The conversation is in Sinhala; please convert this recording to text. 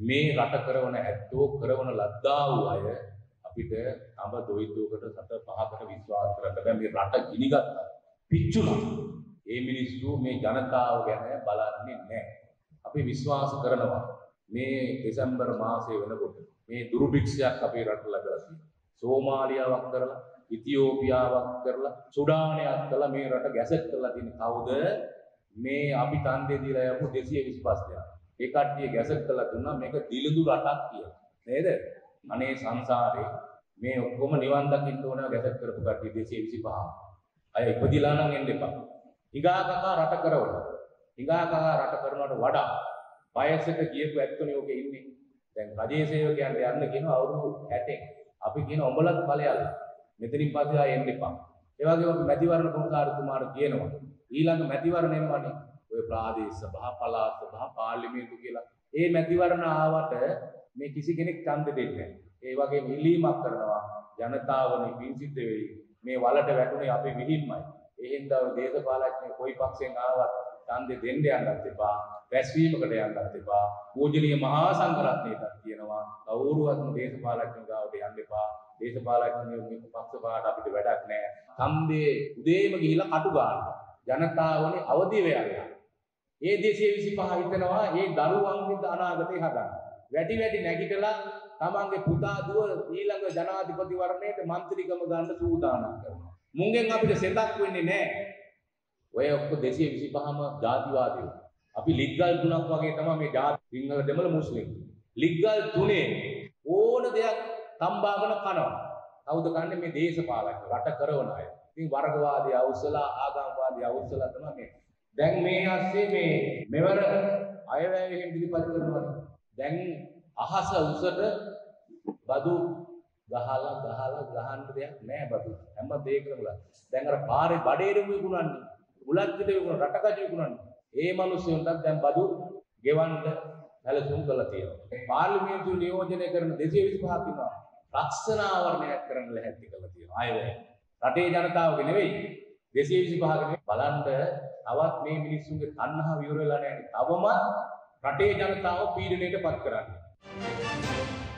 මේ රට කරවන ඇත්තෝ කරවන ලද්දා වූ අය අපිට තඹ දොයිතුවකට සත පහකට විශ්වාස කරන්න බෑ මේ රට ගිනිගත්තා පිච්චුණා. ඒ මිනිස්සු මේ ජනතාව ගැන බලන්නේ නැහැ. අපි විශ්වාස කරනවා. මේ දෙසැම්බර් මාසයේ වෙනකොට මේ දුර්භික්ෂයක් අපේ රට ලැබලා තියෙනවා. සෝමාලියාවක් කරලා ඉතියෝපියාවක් කරලා සුඩානයක් කරලා මේ රට ගැසට් කරලා තියෙන කවුද? මේ අපි තන්දේ දීලා යපු 225 දෙනා ඒ කට්ටිය ගැසට් කරලා දුන්නා. මේක දිලිඳු රටක් කියලා. නේද? අනේ සංසාරේ මේ ඔක්කොම නිවන් දකින්න ඕන ගැසට් කරපු කට්ටිය 225 අය ඉපදිලා නම් එන්න එපා. හිඟා කකා රට කරවන. හිඟා කකා රට කරනවට වඩා වයසට ගියපු ඇත්තනේ ඔකේ ඉන්නේ. දැන් රජයේ සේවකයන්ට යන්න කියනවා අවුරුදු 60 අපි කියන උඹලත් ඵලයල්ල. මෙතනින් පස්සේ ආයෙ එන්න එපා. ඒ වගේම අපි මැතිවරණ කොමසාරතුමාට කියනවා. ඊළඟ මැතිවරණ එනවනේ. ඔය ප්‍රාදේශ සභා පළාත් සභා පාර්ලිමේන්තු කියලා. ඒ මැතිවරණ ආවට මේ කිසි කෙනෙක් ඡන්ද දෙන්නේ නැහැ. ඒ වගේම ඉල්ලීමක් කරනවා ජනතාවනේ පින් සිද්ධ වෙයි. මේ වලට වැටුනේ අපේ විහිම්මයි ඒ හින්දා ඔය දේශපාලඥයෝ කොයි පක්ෂෙන් ආවත් ඡන්දෙ දෙන්න යන්නත් එපා රැස්වීමකට යන්නත් එපා. පූජනීය මහා සංඝරත්නයටත් කියනවා කවුරුවත්ම දේශපාලඥයෝ ගාවට යන්න එපා. දේශපාලඥයෝ මේ පක්ෂ පාට අපිට වැඩක් නැහැ. ඡන්දේ උදේම ගිහිල්ලා කටු ගන්නවා. ජනතාවනේ අවදි වෙනවා ඒ 225 හිතනවා මේ දරුවන්ගේ අනාගතේ හදන්න. වැටි වැටි නැගිටලා තමන්ගේ පුතා දුව ඊළඟ ජනාධිපති වරණයට മന്ത്രിකම ගන්න සූදානම් කරනවා. මුංගෙන් අපිට සෙතක් වෙන්නේ නැහැ. ඔය ඔක්කො 225ම ජාතිවාදීෝ. අපි ලිග්ගල් තුනක් වගේ තමයි මේ ජාති සිංහල දෙමළ මුස්ලිම්. ලිග්ගල් තුනේ ඕන දෙයක් තම්බාගෙන කනවා. කවුද කන්නේ මේ දේශපාලක රට කරවන අය. ඉතින් වර්ගවාදී අවුස්සලා ආගම්වාදී අවුස්සලා තමයි මේ දැන් මේ ඇස්සේ මේ මෙවර අයවැය එහෙම පිළිපද කරනවා. දැන් අහස උසට බදු ගහලා ගහලා ගහන්න දෙයක් නෑ බදු. හැම දෙයකම දැන් අර පාරේ බඩේරම විකුණන්නේ බුලත් පිට විකුණ රටකජ විකුණන්නේ. ඒ මිනිස්සුන්ටත් දැන් බදු ගෙවන්න සැලසුම් කළා තියෙනවා. පාර්ලිමේන්තුව නියෝජනය කරන 225ක් ඉන්නවා රක්ෂණ ආවරණයක් කරන්න ලැහැත්ති කළා තියෙනවා අයවැය රටේ ජනතාවගේ නෙවෙයි. 225ක බලන්න තවත් මේ මිනිස්සුන්ගේ තණ්හාව ඉවර වෙලා නැහැ. තවම රටේ ජනතාව පීඩණයට පත් කරන්නේ.